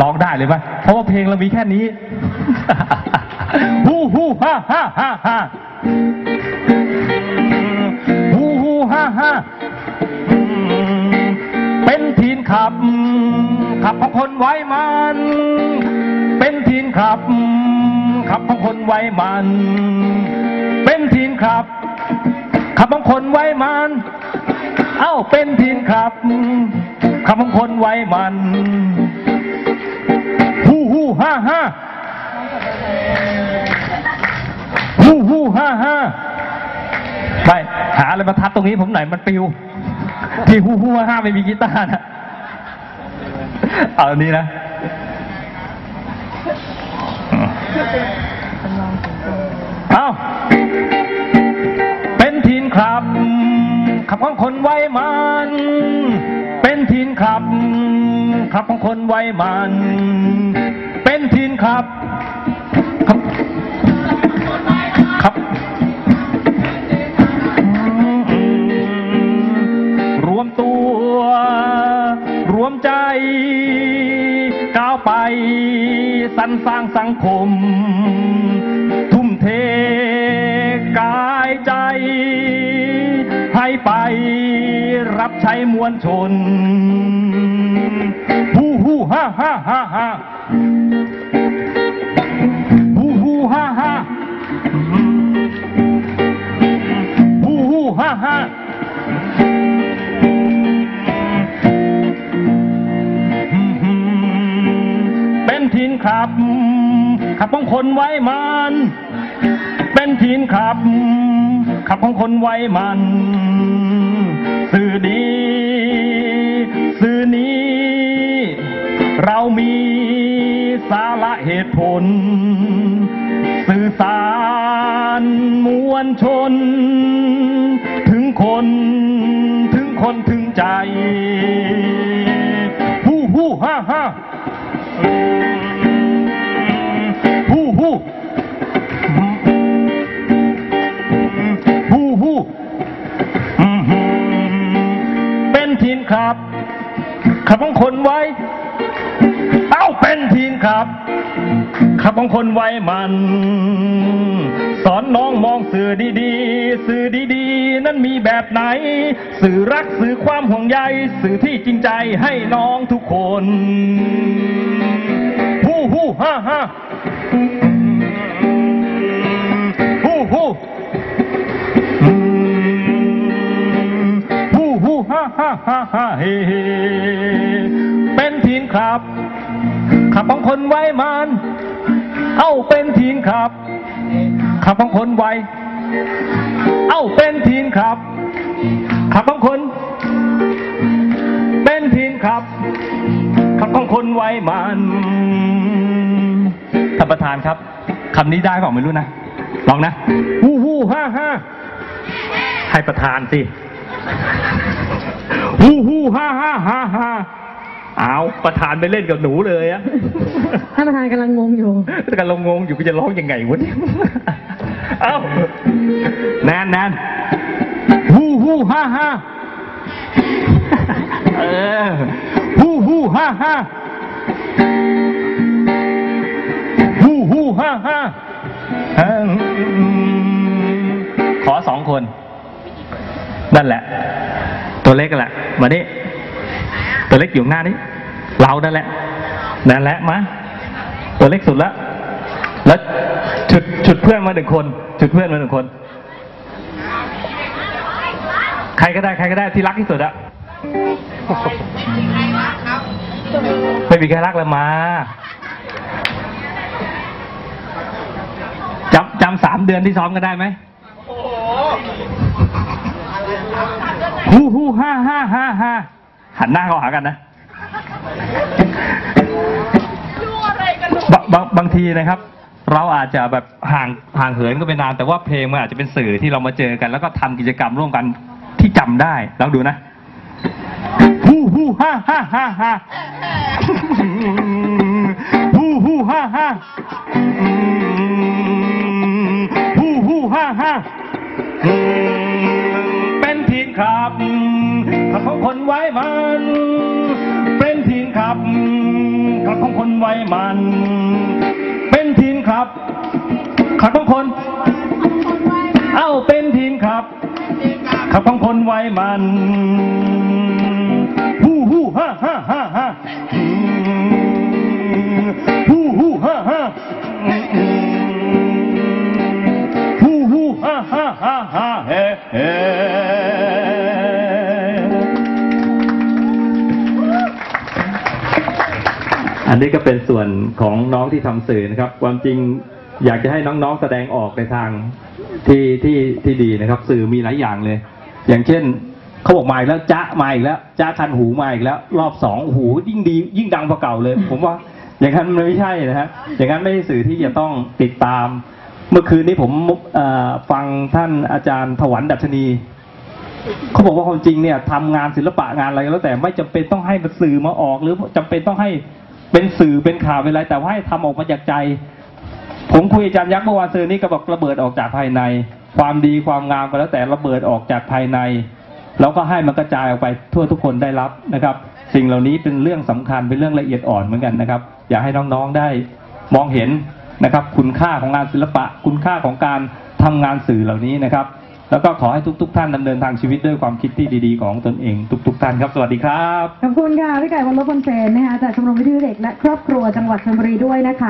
ร้องได้เลยไหมเพราะว่าเพลงเรามีแค่นี้ ฮู้ฮู้ฮ่าฮ่าฮ่าฮ่าฮู้ฮู้ฮ่าฮ่าเป็นทีนขับ ขับของคนไว้มัน เป็นทีนขับ ขับของคนไว้มัน เป็นทีนขับ ขับของคนไว้มัน เอ้า เป็นทีนขับ ขับของคนไว้มัน ฮู้ฮู้ฮ่าฮ่าฮู้ฮู้ฮ่าฮ่าไปหาอะไรมาทัดตรงนี้ผมหน่อยมันปิว ที่ฮู้ฮู้ฮ่าฮ่าไม่มีกีตาร์นะเอาอันนี้นะเอาเป็นทีนครับขับของคนไว้มัน เป็นทีนครับ ขับของคนไว้มัน เป็นทีนครับครับครับ รวมตัว รวมใจ ก้าวไป สรรสร้างสังคม ทุ่มเทกายใจ ให้ไปรับใช้มวลชน ฮูฮูฮ่าฮ่าฮ่าฮ่าฮูฮูฮ่าฮ่าฮูฮูฮ่าฮ่าเป็นทีนขับ ขับของคนไว้มัน เป็นทีนขับ ขับของคนไว้มัน สื่อดี สื่อนี้ เรามีสาระเหตุผล สื่อสารมวลชน ถึงคนถึงคนถึงใจฮู้ฮู้ฮ่าฮ่า ครับขับของคนไว้ เอ้าเป็นทีนครับ ขับของคนไว้มัน สอนน้องมองสื่อดีๆ สื่อดีๆ นั้นมีแบบไหน สื่อรักสื่อความห่วงใย สื่อที่จริงใจให้น้องทุกคนฮู้ฮู้ฮ่าฮ่า ฮ่าฮ่าเฮเฮเป็นทีนครับ ขับของคนไว้มัน เอ้าเป็นทีนครับ ขับของคนไวเอ้าเป็นทีนครับ ขับของคน เป็นทีนครับ ขับของคนไวมันท่านประธานครับคำนี้ได้เปล่าไม่รู้นะลองนะ วู้วู้ฮ่าฮ่าให้ประธานสิ ฮู้ฮู้ฮ่าฮ่าฮ่าฮ่าเอาประธานไปเล่นกับหนูเลยอะท่านประธานกำลังงงอยู่ถ้ากันเรางงอยู่ก็จะร้องยังไงวะเนี่ยเอ้าแนนแนนฮู้ฮู้ฮ่าฮ่าเออฮู้ฮู้ฮ่าฮ่าฮู้ฮู้ฮ่าฮ่าเอิ่มขอสองคน นั่นแหละ ตัวเล็กกันแหละมาดิตัวเล็กอยู่หน้านี้เรานั่นแหละนั่นแหละมาตัวเล็กสุดละแล้วฉุดฉุดเพื่อนมาหนึ่งคนฉุดเพื่อนมาหนึ่งคน ใครก็ได้ใครก็ได้ที่รักที่สุดอะไม่มีใครรักเลยมาจำจำสามเดือนที่ซ้อมกันได้ไหม ฮู้ฮู้ฮ่าฮ่าฮ่าฮ่าหันหน้าเข้าหากันนะบางบางบางทีนะครับ เราอาจจะแบบห่างห่างเหินกันไปนานแต่ว่าเพลงมันอาจจะเป็นสื่อที่เรามาเจอกัน แล้วก็ทำกิจกรรมร่วมกันที่จำได้ลองดูนะฮู้ฮู้ฮ่าฮ่าฮ่าฮ่าฮู้ฮู้ฮ่าฮ่าฮู้ฮู้ฮ่าฮ่าเป็นทีน ครับขับของคนไว้มัน เป็นทีนครับว้มัน เป็นทีนครับขับของคน เอ้าเป็นทีนครับขับของคนไว้มันฮู้ฮู้ฮ่าฮ่าฮ่าฮ่าอืมฮู้ฮู้ฮ่าฮ่าอืมฮู้ฮู้ฮ่าฮ่าฮ่าฮ่าเฮ้ อันนี้ก็เป็นส่วนของน้องที่ทำสื่อนะครับ ความจริงอยากจะให้น้องๆแสดงออกในทางที่ที่ที่ดีนะครับ สื่อมีหลายอย่างเลย อย่างเช่นเขาบอกมาอีกแล้วจ้ามาอีกแล้วจ้าคันหูมาอีกแล้ว รอบสองโอ้โหยิ่งดี ยิ่งดังกว่าเก่าเลย ผมว่าอย่างนั้นมันไม่ใช่นะฮะอย่างนั้นไม่ใช่สื่อที่จะต้องติดตาม เมื่อคืนนี้ผมฟังท่านอาจารย์ถวันดัชนีเขาบอกว่าความจริงเนี่ยทำงานศิลปะงานอะไรก็แล้วแต่ไม่จำเป็นต้องให้สื่อมาออก หรือจำเป็นต้องให้ เป็นสื่อเป็นข่าวเป็นอะไร แต่ว่าให้ทำออกมาจากใจ ผมคุยอาจารย์ยักษ์เมื่อวานซืนนี้ก็บอกระเบิดออกจากภายใน ความดีความงามก็แล้วแต่ระเบิดออกจากภายใน แล้วก็ให้มันกระจายออกไปทั่วทุกคนได้รับนะครับ สิ่งเหล่านี้เป็นเรื่องสำคัญเป็นเรื่องละเอียดอ่อนเหมือนกันนะครับ อยากให้น้องๆได้มองเห็นนะครับ คุณค่าของงานศิลปะ คุณค่าของการทำงานสื่อเหล่านี้นะครับ แล้วก็ขอให้ทุกๆท่านดำเนินทางชีวิตด้วยความคิดที่ดีๆของตนเองทุกๆท่านครับ สวัสดีครับ ขอบคุณค่ะพี่ไก่วันลบคนเซนนะคะจากชมรมวิทยุเด็กและครอบครัวจังหวัดชลบุรีด้วยนะคะ